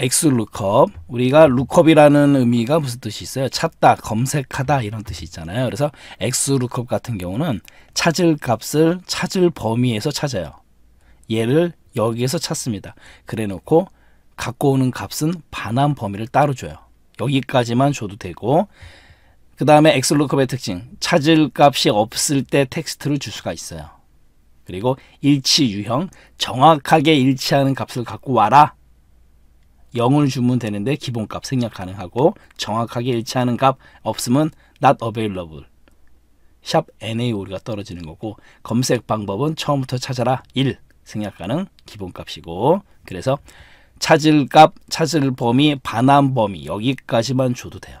XLOOKUP 우리가 LOOKUP이라는 의미가 무슨 뜻이 있어요? 찾다, 검색하다 이런 뜻이 있잖아요. 그래서 XLOOKUP 같은 경우는 찾을 값을 찾을 범위에서 찾아요. 얘를 여기에서 찾습니다. 그래 놓고 갖고 오는 값은 반환 범위를 따로 줘요. 여기까지만 줘도 되고 그 다음에 XLOOKUP의 특징 찾을 값이 없을 때 텍스트를 줄 수가 있어요. 그리고 일치 유형 정확하게 일치하는 값을 갖고 와라 0을 주면 되는데 기본값 생략 가능하고 정확하게 일치하는 값 없으면 not available. 샵 NA 오류가 떨어지는 거고 검색 방법은 처음부터 찾아라. 1 생략 가능 기본값이고. 그래서 찾을 값 찾을 범위 반환 범위 여기까지만 줘도 돼요.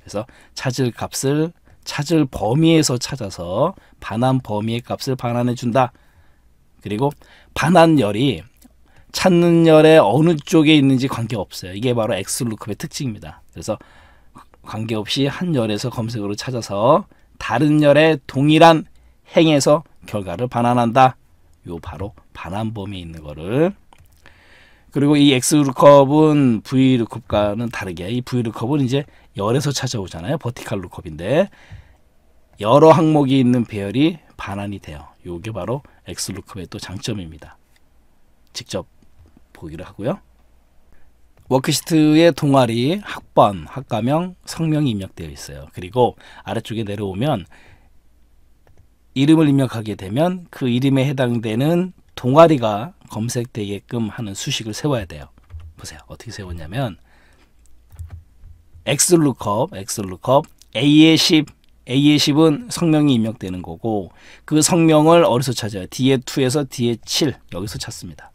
그래서 찾을 값을 찾을 범위에서 찾아서 반환 범위의 값을 반환해 준다. 그리고 반환열이 찾는 열에 어느 쪽에 있는지 관계없어요. 이게 바로 엑스루컵의 특징입니다. 그래서 관계없이 한 열에서 검색으로 찾아서 다른 열에 동일한 행에서 결과를 반환한다. 요 바로 반환 범위에 있는 거를 그리고 이 X루컵은 V루컵과는 다르게 이 V루컵은 이제 열에서 찾아오잖아요. 버티칼 루컵인데 여러 항목이 있는 배열이 반환이 돼요. 요게 바로 X루컵의 또 장점입니다. 직접 보기를 하고요. 워크시트의 동아리 학번, 학과명, 성명이 입력되어 있어요. 그리고 아래쪽에 내려오면 이름을 입력하게 되면 그 이름에 해당되는 동아리가 검색되게끔 하는 수식을 세워야 돼요. 보세요. 어떻게 세웠냐면 xlookup, xlookup, a의 10, a의 10은 성명이 입력되는 거고 그 성명을 어디서 찾아요? 뒤에 2에서 뒤에 7 여기서 찾습니다.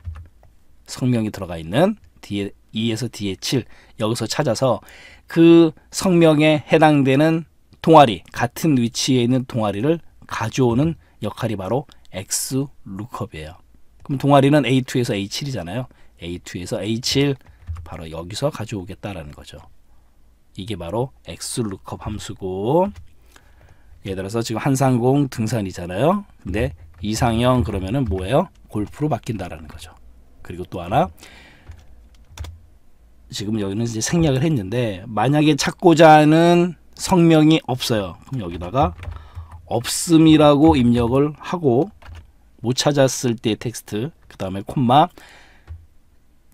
성명이 들어가 있는 뒤에 2에서 뒤에 7 여기서 찾아서 그 성명에 해당되는 동아리 같은 위치에 있는 동아리를 가져오는 역할이 바로 X 루컵이에요. 그럼 동아리는 A2에서 A7이잖아요. A2에서 A7 바로 여기서 가져오겠다라는 거죠. 이게 바로 X 루컵 함수고 예를 들어서 지금 한상공 등산이잖아요. 근데 이상형 그러면은 뭐예요? 골프로 바뀐다라는 거죠. 그리고 또 하나 지금 여기는 이제 생략을 했는데 만약에 찾고자 하는 성명이 없어요. 그럼 여기다가 없음이라고 입력을 하고 못 찾았을 때 텍스트 그 다음에 콤마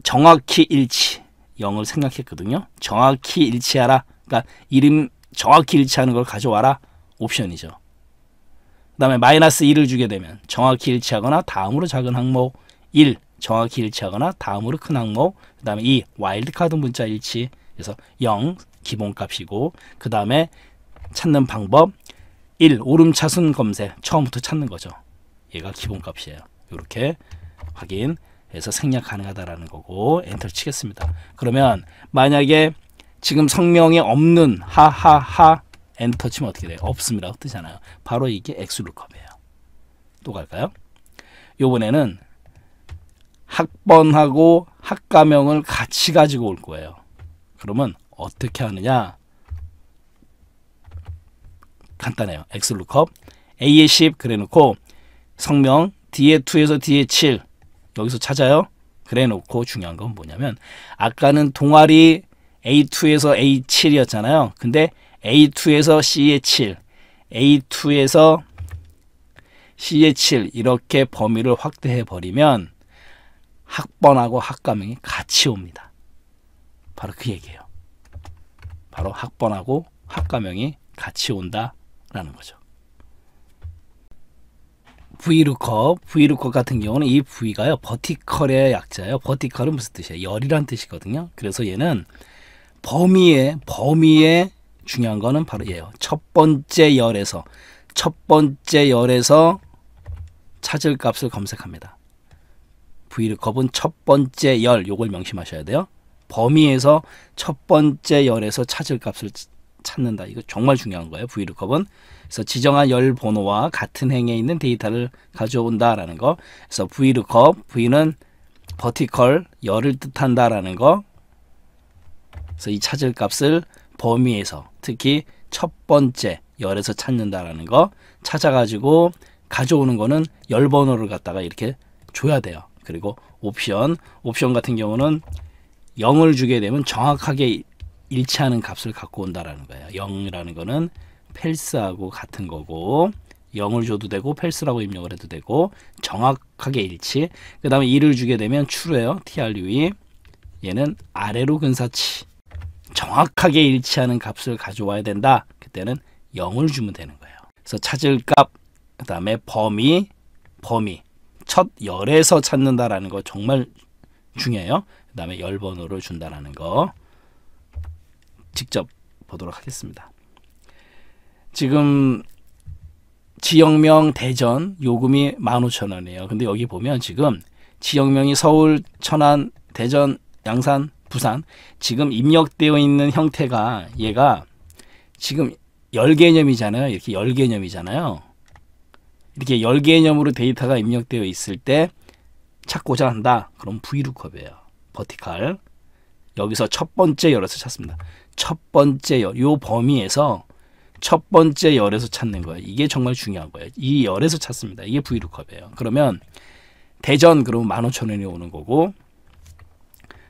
정확히 일치 0을 생략했거든요. 정확히 일치하라. 그러니까 이름 정확히 일치하는 걸 가져와라. 옵션이죠. 그 다음에 마이너스 1을 주게 되면 정확히 일치하거나 다음으로 작은 항목 1 정확히 일치하거나 다음으로 큰 항목 그 다음에 이 와일드카드 문자 일치 그래서 0 기본값이고 그 다음에 찾는 방법 1 오름차순 검색 처음부터 찾는 거죠. 얘가 기본값이에요. 이렇게 확인 해서 생략 가능하다라는 거고 엔터 치겠습니다. 그러면 만약에 지금 성명에 없는 하하하 엔터 치면 어떻게 돼요? 없음이라고 뜨잖아요. 바로 이게 XLOOKUP이에요. 또 갈까요? 요번에는 학번하고 학과명을 같이 가지고 올 거예요. 그러면 어떻게 하느냐? 간단해요. xlookup a의 10 그래 놓고 성명 뒤에 2에서 뒤에 7 여기서 찾아요. 그래 놓고 중요한 건 뭐냐면 아까는 동아리 A2에서 A7이었잖아요. 근데 A2에서 C의 7, A2에서 C의 7 이렇게 범위를 확대해 버리면 학번하고 학과명이 같이 옵니다. 바로 그 얘기예요. 바로 학번하고 학과명이 같이 온다라는 거죠. V루컵, V루컵 같은 경우는 이 V가요, 버티컬의 약자예요. 버티컬은 무슨 뜻이에요? 열이란 뜻이거든요. 그래서 얘는 범위에, 범위에 중요한 거는 바로 얘예요. 첫 번째 열에서, 첫 번째 열에서 찾을 값을 검색합니다. V급은 첫 번째 열 요걸 명심하셔야 돼요. 범위에서 첫 번째 열에서 찾을 값을 찾는다. 이거 정말 중요한 거예요. V루컵은. 그래서 지정한 열 번호와 같은 행에 있는 데이터를 가져온다라는 거. 그래서 V루컵, V는 버티컬 열을 뜻한다라는 거. 그래서 이 찾을 값을 범위에서 특히 첫 번째 열에서 찾는다라는 거 찾아가지고 가져오는 거는 열 번호를 갖다가 이렇게 줘야 돼요. 그리고 옵션 옵션 같은 경우는 0을 주게 되면 정확하게 일치하는 값을 갖고 온다라는 거예요. 0이라는 거는 펠스하고 같은 거고 0을 줘도 되고 펠스라고 입력을 해도 되고 정확하게 일치. 그 다음에 2를 주게 되면 true예요. true. 얘는 아래로 근사치. 정확하게 일치하는 값을 가져와야 된다. 그때는 0을 주면 되는 거예요. 그래서 찾을 값, 그 다음에 범위, 범위. 첫 열에서 찾는다라는 거 정말 중요해요. 그 다음에 열 번호를 준다라는 거 직접 보도록 하겠습니다. 지금 지역명 대전 요금이 15,000원이에요. 근데 여기 보면 지금 지역명이 서울, 천안, 대전, 양산, 부산 지금 입력되어 있는 형태가 얘가 지금 열 개념이잖아요. 이렇게 열 개념이잖아요. 이렇게 열 개념으로 데이터가 입력되어 있을 때 찾고자 한다. 그럼 V루컵이에요. 버티칼. 여기서 첫 번째 열에서 찾습니다. 첫 번째 열, 요 범위에서 첫 번째 열에서 찾는 거예요. 이게 정말 중요한 거예요. 이 열에서 찾습니다. 이게 V루컵이에요. 그러면 대전 그러면 15,000원이 오는 거고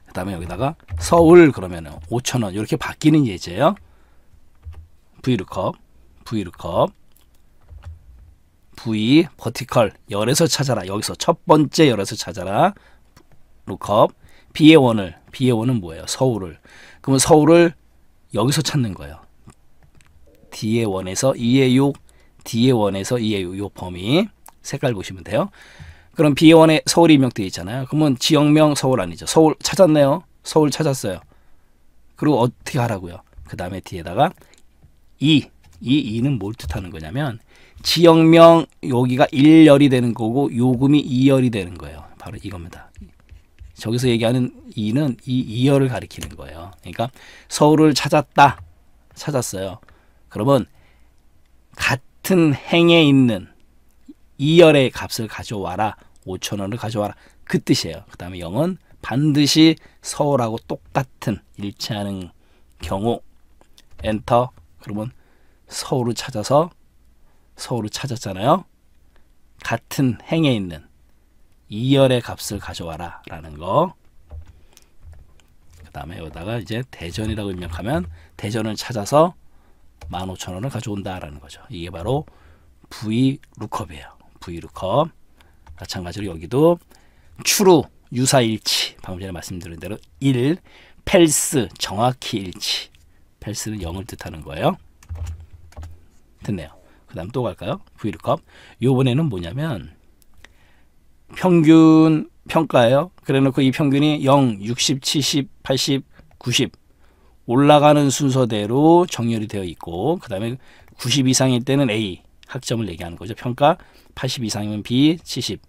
그 다음에 여기다가 서울 그러면 5,000원 이렇게 바뀌는 예제예요. V루컵, V 버티컬 열에서 찾아라. 여기서 첫 번째 열에서 찾아라. 루컵 B의 원을 B의 원은 뭐예요? 서울을. 그러면 서울을 여기서 찾는 거예요. D의 원에서 2의 6, D의 원에서 2의 6, 요 범위 색깔 보시면 돼요. 그럼 B의 원에 서울이 입력되어 있잖아요. 그러면 지역명 서울 아니죠. 서울 찾았네요. 서울 찾았어요. 그리고 어떻게 하라고요? 그 다음에 뒤에다가 2, 이 2는 뭘 뜻하는 거냐면 지역명 여기가 1열이 되는 거고 요금이 2열이 되는 거예요. 바로 이겁니다. 저기서 얘기하는 2는 이 2열을 가리키는 거예요. 그러니까 서울을 찾았다. 찾았어요. 그러면 같은 행에 있는 2열의 값을 가져와라. 5천 원을 가져와라. 그 뜻이에요. 그 다음에 0은 반드시 서울하고 똑같은 일치하는 경우 엔터 그러면 서울을 찾아서 서울을 찾았잖아요. 같은 행에 있는 2열의 값을 가져와라 라는 거. 그 다음에 여기다가 이제 대전이라고 입력하면 대전을 찾아서 15,000원을 가져온다 라는 거죠. 이게 바로 V 루컵이에요. V 루컵. 마찬가지로 여기도 추루 유사일치 방금 전에 말씀드린 대로 1 펠스 정확히 일치 펠스는 0을 뜻하는 거예요. 됐네요. 그 다음 또 갈까요? V루컵. 요번에는 뭐냐면 평균 평가예요. 그래 놓고 이 평균이 0, 60, 70, 80, 90 올라가는 순서대로 정렬이 되어 있고 그 다음에 90 이상일 때는 A 학점을 얘기하는 거죠. 평가 80 이상이면 B, 70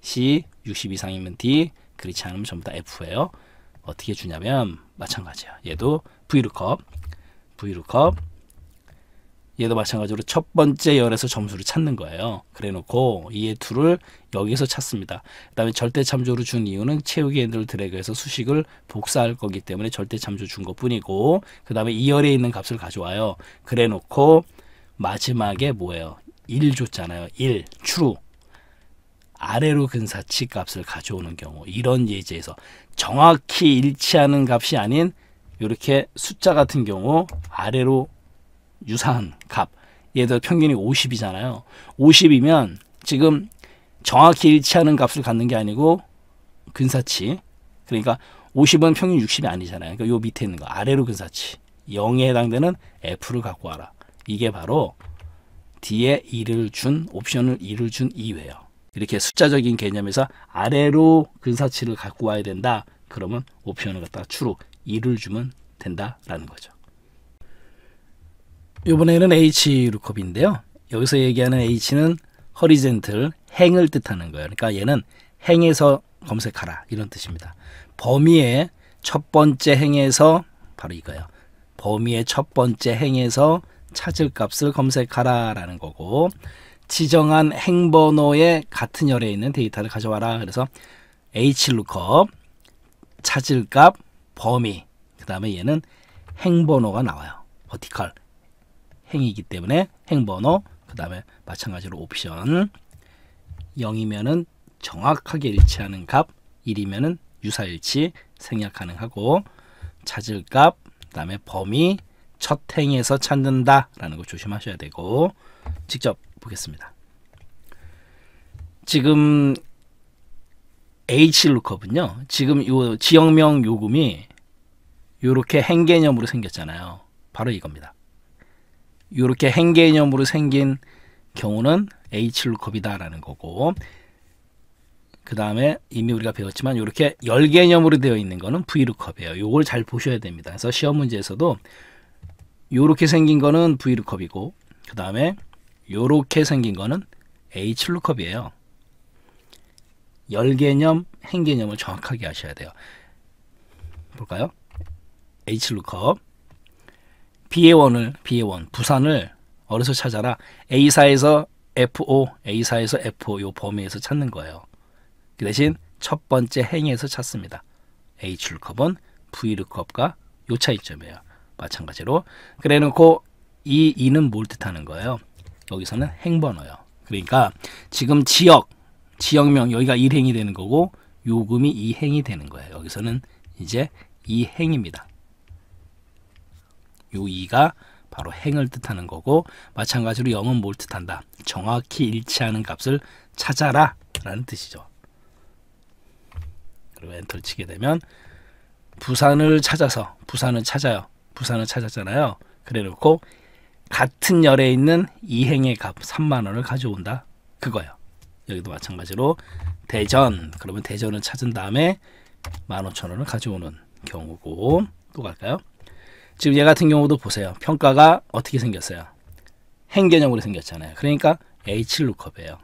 C, 60 이상이면 D 그렇지 않으면 전부 다 F예요. 어떻게 주냐면 마찬가지야. 얘도 V루컵 얘도 마찬가지로 첫 번째 열에서 점수를 찾는 거예요. 그래 놓고 이의 투를 여기서 찾습니다. 그 다음에 절대 참조를 준 이유는 채우기 엔드를 드래그해서 수식을 복사할 거기 때문에 절대 참조 준 것 뿐이고 그 다음에 이 열에 있는 값을 가져와요. 그래 놓고 마지막에 뭐예요? 1 줬잖아요. 1 true 아래로 근사치 값을 가져오는 경우 이런 예제에서 정확히 일치하는 값이 아닌 이렇게 숫자 같은 경우 아래로 유사한 값. 들어 평균이 50이잖아요. 50이면 지금 정확히 일치하는 값을 갖는 게 아니고 근사치. 그러니까 50은 평균 60이 아니잖아요. 그러니까 요 밑에 있는 거 아래로 근사치. 0에 해당되는 F를 갖고 와라. 이게 바로 D에 2를 준 옵션을 2를 준 이외예요. 이렇게 숫자적인 개념에서 아래로 근사치를 갖고 와야 된다. 그러면 옵션을 갖다가 추로 2를 주면 된다라는 거죠. 이번에는 H 루컵인데요. 여기서 얘기하는 H는 허리젠틀 행을 뜻하는 거예요. 그러니까 얘는 행에서 검색하라 이런 뜻입니다. 범위의 첫 번째 행에서 바로 이거예요. 범위의 첫 번째 행에서 찾을 값을 검색하라 라는 거고 지정한 행번호의 같은 열에 있는 데이터를 가져와라. 그래서 hlookup 찾을 값 범위 그 다음에 얘는 행번호가 나와요. 버티컬 행이기 때문에 행번호 그 다음에 마찬가지로 옵션 0이면은 정확하게 일치하는 값 1이면은 유사일치 생략 가능하고 찾을 값 그 다음에 범위 첫 행에서 찾는다 라는 거 조심하셔야 되고 직접 보겠습니다. 지금 H 루컵은요. 지금 요 지역명 요금이 요렇게 행 개념으로 생겼잖아요. 바로 이겁니다. 요렇게 행 개념으로 생긴 경우는 H 루컵이다라는 거고 그 다음에 이미 우리가 배웠지만 이렇게 열 개념으로 되어 있는 거는 V루컵이에요. 요걸 잘 보셔야 됩니다. 그래서 시험 문제에서도 요렇게 생긴 거는 V루컵이고 그 다음에 요렇게 생긴 거는 H루컵이에요. 열 개념, 행 개념을 정확하게 아셔야 돼요. 볼까요? H루컵 B의 원을 B의 원 부산을 어디서 찾아라 A사에서 F5, A사에서 F5 요 범위에서 찾는 거예요. 그 대신 첫 번째 행에서 찾습니다. H루컵은 V루컵과 요 차이점이에요. 마찬가지로 그래 놓고 이 2는 뭘 뜻하는 거예요? 여기서는 행번호요. 그러니까 지금 지역, 지역명 여기가 1행이 되는 거고 요금이 2행이 되는 거예요. 여기서는 이제 2행입니다. 요 2가 바로 행을 뜻하는 거고 마찬가지로 0은 뭘 뜻한다? 정확히 일치하는 값을 찾아라 라는 뜻이죠. 그리고 엔터를 치게 되면 부산을 찾아서 부산을 찾아요. 부산을 찾았잖아요. 그래 놓고 같은 열에 있는 이행의 값 3만 원을 가져온다. 그거예요. 여기도 마찬가지로 대전 그러면 대전을 찾은 다음에 15,000원을 가져오는 경우고 또 갈까요? 지금 얘 같은 경우도 보세요. 평가가 어떻게 생겼어요? 행 개념으로 생겼잖아요. 그러니까 H 루컵이에요.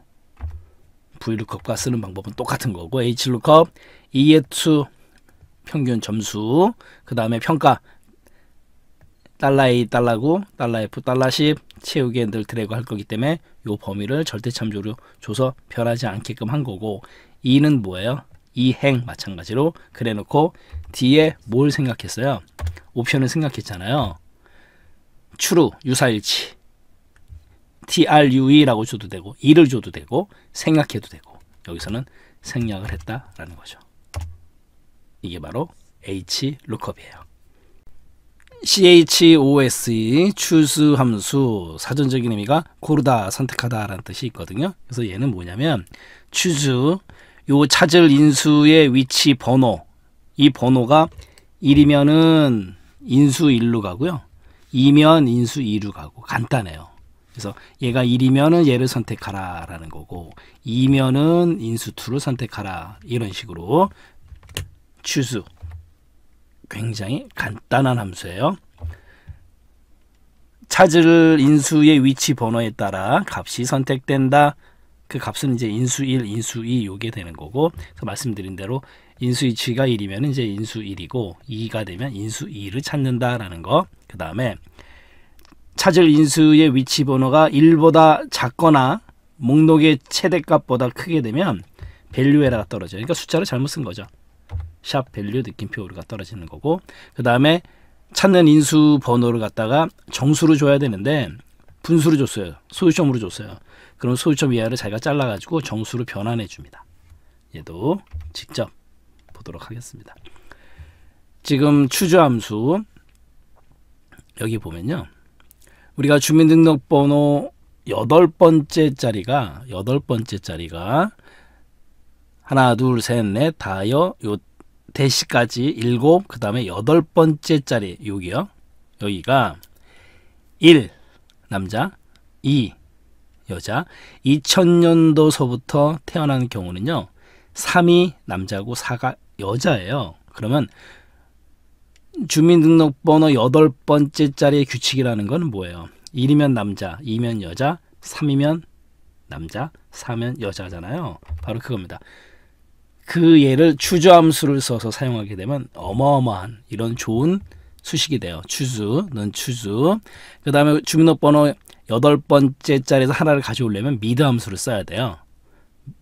V 루컵과 쓰는 방법은 똑같은 거고 H 루컵 EF 평균 점수 그 다음에 평가 달러 A 달러고 달러 F 달러 10 채우기에 늘 드래그 할 거기 때문에 요 범위를 절대 참조로 줘서 변하지 않게끔 한 거고 2는 뭐예요? 이 행 마찬가지로 그래 놓고 뒤에 뭘 생각했어요? 옵션을 생각했잖아요. 추루 유사일치 TRUE라고 줘도 되고 2를 줘도 되고 생략해도 되고 여기서는 생략을 했다라는 거죠. 이게 바로 H 룩업이에요. CHOSE choose 함수 사전적인 의미가 고르다 선택하다라는 뜻이 있거든요. 그래서 얘는 뭐냐면 choose 요 찾을 인수의 위치 번호 이 번호가 1이면은 인수 1로 가고요. 2면 인수 2로 가고 간단해요. 그래서 얘가 1이면은 얘를 선택하라라는 거고 2면은 인수 2를 선택하라 이런 식으로 choose 굉장히 간단한 함수예요. 찾을 인수의 위치 번호에 따라 값이 선택된다. 그 값은 이제 인수 1, 인수 2 요게 되는 거고 그래서 말씀드린 대로 인수 위치가 1이면 이제 인수 1이고 2가 되면 인수 2를 찾는다라는 거. 그 다음에 찾을 인수의 위치 번호가 1보다 작거나 목록의 최대값보다 크게 되면 VALUE 에러가 떨어져요. 그러니까 숫자를 잘못 쓴 거죠. 샵 VALUE 느낌표가 떨어지는 거고 그 다음에 찾는 인수 번호를 갖다가 정수로 줘야 되는데 분수로 줬어요. 소수점으로 줬어요. 그럼 소수점 이하를 자기가 잘라가지고 정수로 변환해 줍니다. 얘도 직접 보도록 하겠습니다. 지금 추주함수 여기 보면요. 우리가 주민등록번호 여덟 번째 자리가 여덟 번째 자리가 하나 둘 셋 넷 다여 요 대시까지 일곱 그 다음에 여덟 번째 자리 여기요 여기가 1 남자 2 여자 2000년도서부터 태어난 경우는요 3이 남자고 4가 여자예요 그러면 주민등록번호 여덟 번째 자리의 규칙이라는 건 뭐예요 1이면 남자 2면 여자 3이면 남자 4면 여자잖아요 바로 그겁니다 그 예를 추주함수를 써서 사용하게 되면 어마어마한 이런 좋은 수식이 돼요. 추수는 추수. 그 다음에 주민등록번호 여덟 번째 자리에서 하나를 가져오려면 미드 함수를 써야 돼요.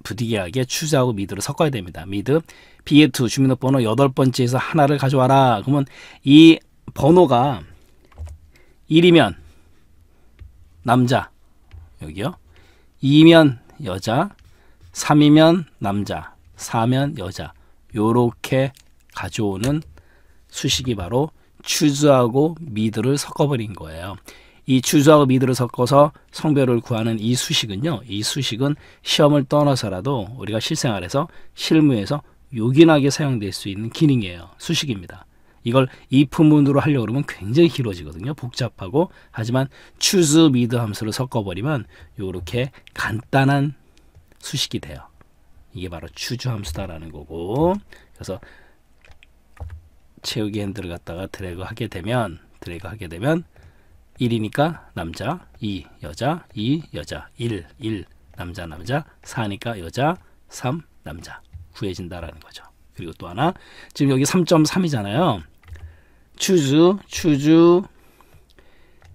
부득이하게 추수하고 미드를 섞어야 됩니다. 미드 BA2 주민등록번호 여덟 번째에서 하나를 가져와라. 그러면 이 번호가 1이면 남자 여기요. 2면 여자, 3이면 남자, 사면 여자 요렇게 가져오는 수식이 바로 추즈하고 미드를 섞어버린 거예요. 이 추즈하고 미드를 섞어서 성별을 구하는 이 수식은요. 이 수식은 시험을 떠나서라도 우리가 실생활에서 실무에서 요긴하게 사용될 수 있는 기능이에요. 수식입니다. 이걸 if 문으로 하려고 그러면 굉장히 길어지거든요. 복잡하고 하지만 choose mid 함수를 섞어버리면 이렇게 간단한 수식이 돼요. 이게 바로 choose 함수다라는 거고 그래서 채우기 핸들을 갖다가 드래그 하게 되면 드래그 하게 되면 1이니까 남자, 2 여자, 2 여자, 1 1 남자 남자, 4니까 여자, 3 남자 구해진다라는 거죠. 그리고 또 하나 지금 여기 3.3이잖아요. 추주 추주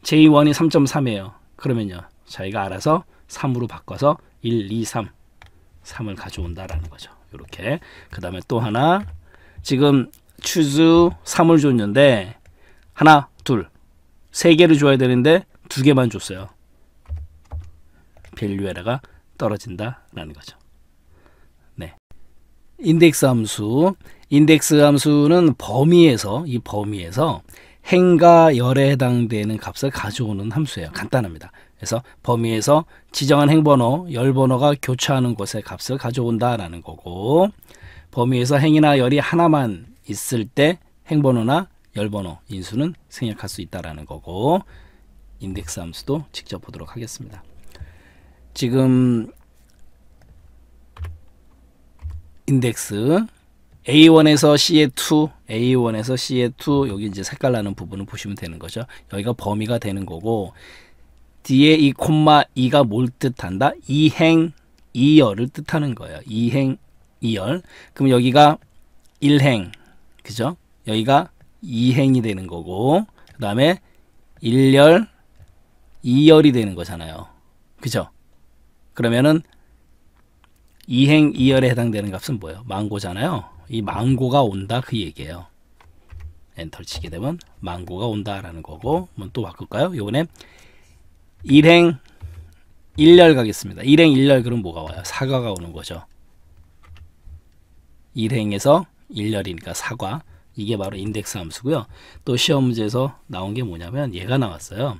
J1이 3.3이에요. 그러면요. 자기가 알아서 3으로 바꿔서 1, 2, 3 3을 가져온다라는 거죠. 이렇게 그 다음에 또 하나 지금 CHOOSE 3을 줬는데 하나 둘 세 개를 줘야 되는데 두 개만 줬어요. VALUE 에러가 떨어진다라는 거죠. 인덱스 함수 인덱스 함수는 범위에서 이 범위에서 행과 열에 해당되는 값을 가져오는 함수예요. 간단합니다. 그래서 범위에서 지정한 행번호, 열번호가 교차하는 곳의 값을 가져온다라는 거고 범위에서 행이나 열이 하나만 있을 때 행번호나 열번호 인수는 생략할 수 있다라는 거고 인덱스 함수도 직접 보도록 하겠습니다. 지금 인덱스 A1에서 C에2, A1에서 C에2 여기 이제 색깔 나는 부분을 보시면 되는 거죠. 여기가 범위가 되는 거고 뒤에 이 콤마 2가 뭘 뜻한다? 이행 이열을 뜻하는 거예요. 이행 이열. 그럼 여기가 1행. 그죠? 여기가 2행이 되는 거고 그 다음에 1열 2열이 되는 거잖아요. 그죠? 그러면은 이행 이열에 해당되는 값은 뭐예요? 망고잖아요. 이 망고가 온다 그 얘기예요. 엔터를 치게 되면 망고가 온다라는 거고 한번 또 바꿀까요? 요번에 일행 일열 가겠습니다. 일행 일열 그럼 뭐가 와요? 사과가 오는 거죠. 일행에서 일열이니까 사과 이게 바로 인덱스 함수고요. 또 시험 문제에서 나온 게 뭐냐면 얘가 나왔어요.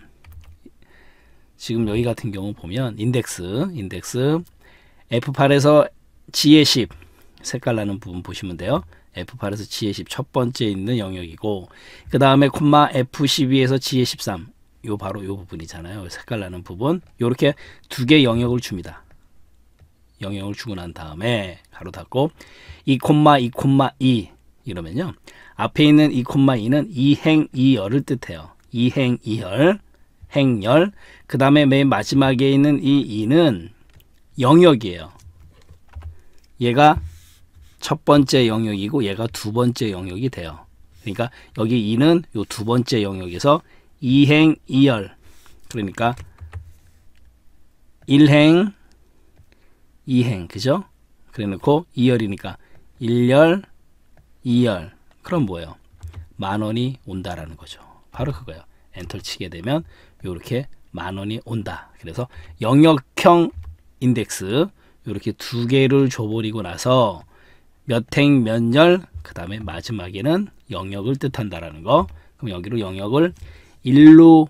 지금 여기 같은 경우 보면 인덱스 인덱스 F8에서 G의 10 색깔 나는 부분 보시면 돼요. F8에서 G의 10 첫 번째 있는 영역이고 그 다음에 콤마 F12에서 G의 13 요 바로 요 부분이잖아요. 색깔 나는 부분 요렇게 두 개 영역을 줍니다. 영역을 주고 난 다음에 가로 닫고 2 콤마 2 콤마 2 이러면요. 앞에 있는 2 콤마 2는 이행 이열을 뜻해요. 이행 이열 행열 그 다음에 맨 마지막에 있는 이 2는 영역이에요. 얘가 첫 번째 영역이고 얘가 두 번째 영역이 돼요. 그러니까 여기 2는 요 두 번째 영역에서 이행 이열 그러니까 1행 2행 그죠? 그래 놓고 2열이니까 1열 2열 그럼 뭐예요? 만 원이 온다라는 거죠. 바로 그거예요. 엔터 치게 되면 이렇게 만 원이 온다. 그래서 영역형 인덱스 이렇게 두 개를 줘버리고 나서 몇행 몇열 그 다음에 마지막에는 영역을 뜻한다라는 거 그럼 여기로 영역을 1로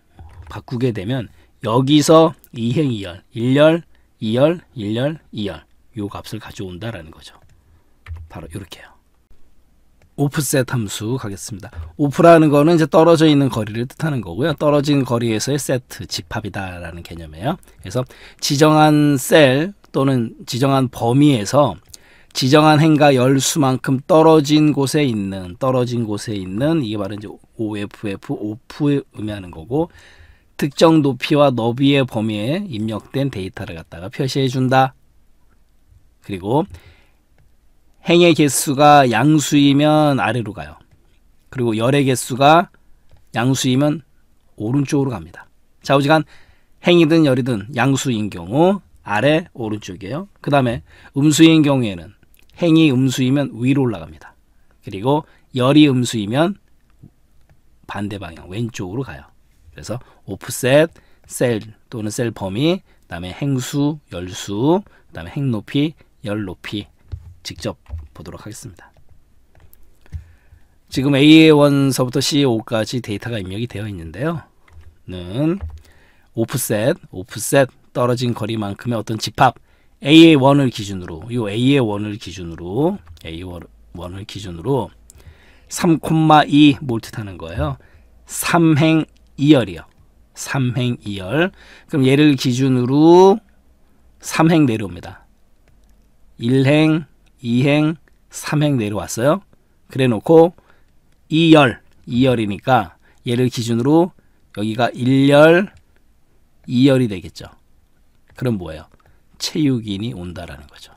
바꾸게 되면 여기서 2행 2열 1열 2열 1열 2열 요 값을 가져온다라는 거죠 바로 이렇게요 오프셋 함수 가겠습니다. 오프라는 거는 이제 떨어져 있는 거리를 뜻하는 거고요. 떨어진 거리에서의 세트, 집합이다라는 개념이에요. 그래서 지정한 셀 또는 지정한 범위에서 지정한 행과 열수만큼 떨어진 곳에 있는 떨어진 곳에 있는 이게 바로 이제 OFF 오프에 의미하는 거고 특정 높이와 너비의 범위에 입력된 데이터를 갖다가 표시해 준다. 그리고 행의 개수가 양수이면 아래로 가요. 그리고 열의 개수가 양수이면 오른쪽으로 갑니다. 좌우지간 행이든 열이든 양수인 경우 아래 오른쪽이에요. 그 다음에 음수인 경우에는 행이 음수이면 위로 올라갑니다. 그리고 열이 음수이면 반대 방향 왼쪽으로 가요. 그래서 오프셋 셀 또는 셀 범위 그 다음에 행수 열수 그 다음에 행 높이 열 높이 직접 보도록 하겠습니다. 지금 A1서부터 C5까지 데이터가 입력이 되어 있는데요. 는 오프셋, 오프셋 떨어진 거리만큼의 어떤 집합 A의 원을 기준으로 요 A의 원을 기준으로 A의 원을 기준으로 3,2 몰트 타는 거예요. 3행 2열이요. 3행 2열. 그럼 얘를 기준으로 3행 내려옵니다. 1행, 2행, 3행 내려왔어요. 그래 놓고 2열, 2열이니까 얘를 기준으로 여기가 1열, 2열이 되겠죠. 그럼 뭐예요? 체육인이 온다라는 거죠.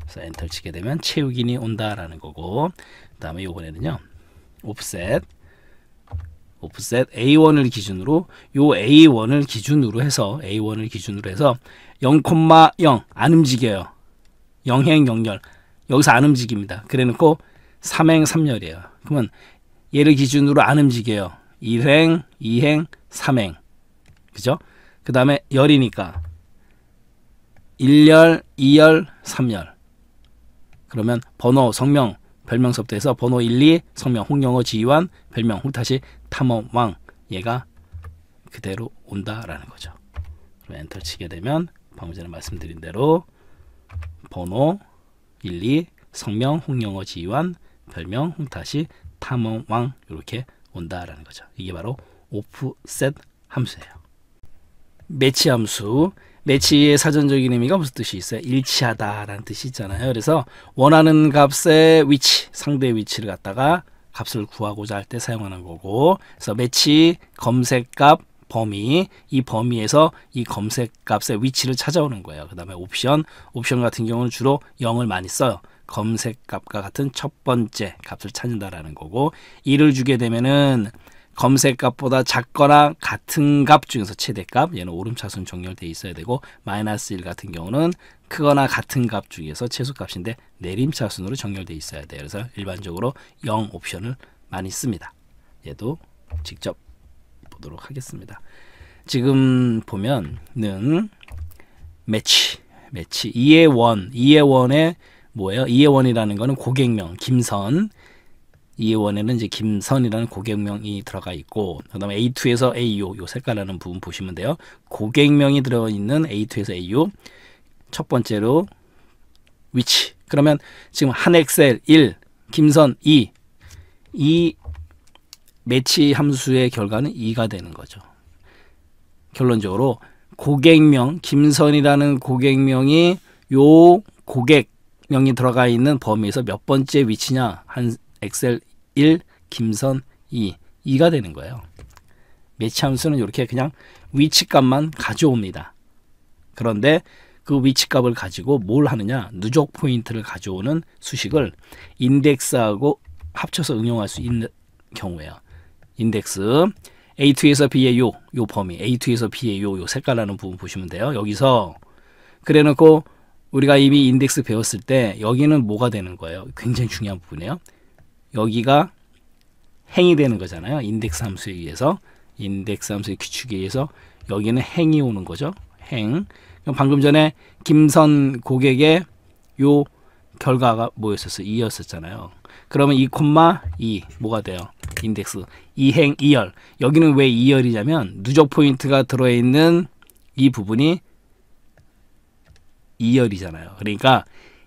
그래서 엔터 치게 되면 체육인이 온다라는 거고 그 다음에 요번에는요. 오프셋 오프셋 A1을 기준으로 요 A1을 기준으로 해서 A1을 기준으로 해서 0,0 안 움직여요. 0행 0열 여기서 안 움직입니다. 그래 놓고 3행 3열이에요. 그러면 얘를 기준으로 안 움직여요. 1행, 2행, 3행. 그죠? 그 다음에 열이니까 1열, 2열, 3열. 그러면 번호, 성명, 별명서부터 해서 번호 1, 2, 성명, 홍영어, 지휘관, 별명, 홍타시, 탐험 왕. 얘가 그대로 온다라는 거죠. 그럼 엔터 치게 되면 방금 전에 말씀드린 대로 번호 1, 2, 성명, 홍영어, 지휘관, 별명, 홍타시, 탐험왕 이렇게 온다라는 거죠. 이게 바로 오프셋 함수예요. 매치 함수 매치의 사전적인 의미가 무슨 뜻이 있어요? 일치하다라는 뜻이 있잖아요. 그래서 원하는 값의 위치, 상대의 위치를 갖다가 값을 구하고자 할 때 사용하는 거고 그래서 매치 검색값 범위 이 범위에서 이 검색 값의 위치를 찾아오는 거예요. 그 다음에 옵션 옵션 같은 경우는 주로 0을 많이 써요. 검색 값과 같은 첫 번째 값을 찾는다라는 거고 이를 주게 되면은 검색값보다 작거나 같은 값 중에서 최대값 얘는 오름차순 정렬돼 있어야 되고 마이너스 1 같은 경우는 크거나 같은 값 중에서 최소값인데 내림차순으로 정렬돼 있어야 돼요. 그래서 일반적으로 0 옵션을 많이 씁니다. 얘도 직접 보도록 하겠습니다. 지금 보면은 매치 매치 2의 원 2의 원에 뭐예요? 2의 원이라는 거는 고객명 김선 이원에는 이제 김선이라는 고객명이 들어가 있고 그다음에 A2에서 AU 요 색깔나는 부분 보시면 돼요. 고객명이 들어 있는 A2에서 AU 첫 번째로 위치. 그러면 지금 한 엑셀 1, 김선 2. 이 매치 함수의 결과는 2가 되는 거죠. 결론적으로 고객명 김선이라는 고객명이 요 고객명이 들어가 있는 범위에서 몇 번째 위치냐 한 엑셀 1, 김선 2, 2가 되는 거예요. 매치 함수는 이렇게 그냥 위치값만 가져옵니다. 그런데 그 위치값을 가지고 뭘 하느냐 누적 포인트를 가져오는 수식을 인덱스하고 합쳐서 응용할 수 있는 경우예요. 인덱스 A2에서 B의 요, 요 범위 A2에서 B의 요, 요 색깔나는 부분 보시면 돼요. 여기서 그래 놓고 우리가 이미 인덱스 배웠을 때 여기는 뭐가 되는 거예요. 굉장히 중요한 부분이에요. 여기가 행이 되는 거잖아요. 인덱스 함수에 의해서 인덱스 함수의 규칙에 의해서 여기는 행이 오는 거죠. 행. 방금 전에 김선 고객의 요 결과가 뭐였었어요? 2였었잖아요. 그러면 2 콤마 2 뭐가 돼요? 인덱스 2행 2열. 여기는 왜 2열이냐면 누적 포인트가 들어 있는 이 부분이 2열이잖아요. 그러니까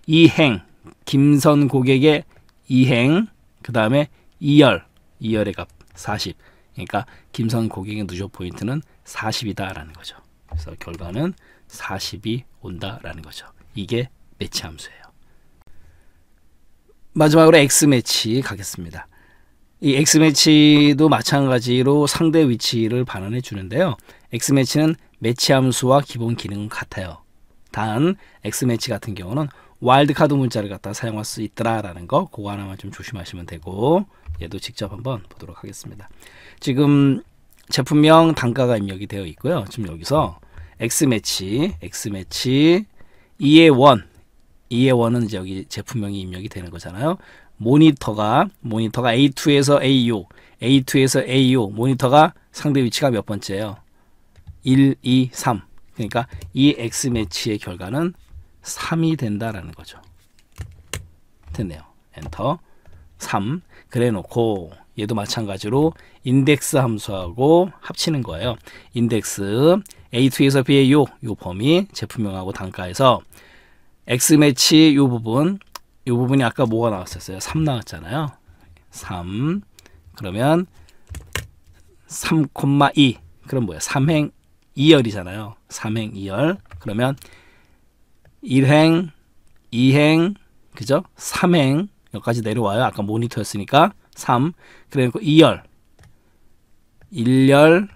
2행 김선 고객의 2행 그 다음에 2열, 2열의 값 40. 그러니까 김선 고객의 누적 포인트는 40이다라는 거죠. 그래서 결과는 40이 온다라는 거죠. 이게 매치 함수예요. 마지막으로 X 매치 가겠습니다. 이 X 매치도 마찬가지로 상대 위치를 반환해 주는데요. X 매치는 매치 함수와 기본 기능은 같아요. 단 X 매치 같은 경우는 와일드카드 문자를 갖다 사용할 수 있더라라는 거 그거 하나만 좀 조심하시면 되고 얘도 직접 한번 보도록 하겠습니다. 지금 제품명 단가가 입력이 되어 있고요. 지금 여기서 X매치, X매치 2의 1, 2의 1은 이제 여기 제품명이 입력이 되는 거잖아요. 모니터가 모니터가 A2에서 AU, A2에서 AU 모니터가 상대 위치가 몇 번째예요? 1, 2, 3. 그러니까 이 X매치의 결과는 3이 된다라는 거죠. 됐네요. 엔터. 3. 그래 놓고 얘도 마찬가지로 인덱스 함수하고 합치는 거예요. 인덱스 A2에서 B의 요, 요 범위 제품명하고 단가에서 X매치 요 부분 요 부분이 아까 뭐가 나왔었어요? 3 나왔잖아요. 3 그러면 3,2 그럼 뭐야? 3행 2열이잖아요. 3행 2열 그러면 1행 2행 그죠? 3행 여기까지 내려와요. 아까 모니터였으니까 3 그러니까 2열 1열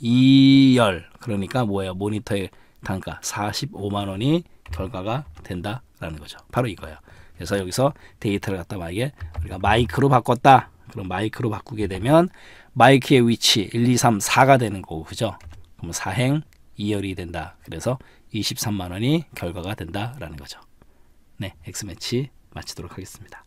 2열 그러니까 뭐예요? 모니터의 단가 45만 원이 결과가 된다라는 거죠. 바로 이거예요. 그래서 여기서 데이터를 갖다 만약에 우리가 마이크로 바꿨다. 그럼 마이크로 바꾸게 되면 마이크의 위치 1, 2, 3, 4가 되는 거고 그죠? 그럼 4행 2열이 된다. 그래서 23만 원이 결과가 된다라는 거죠. 네, XMATCH 마치도록 하겠습니다.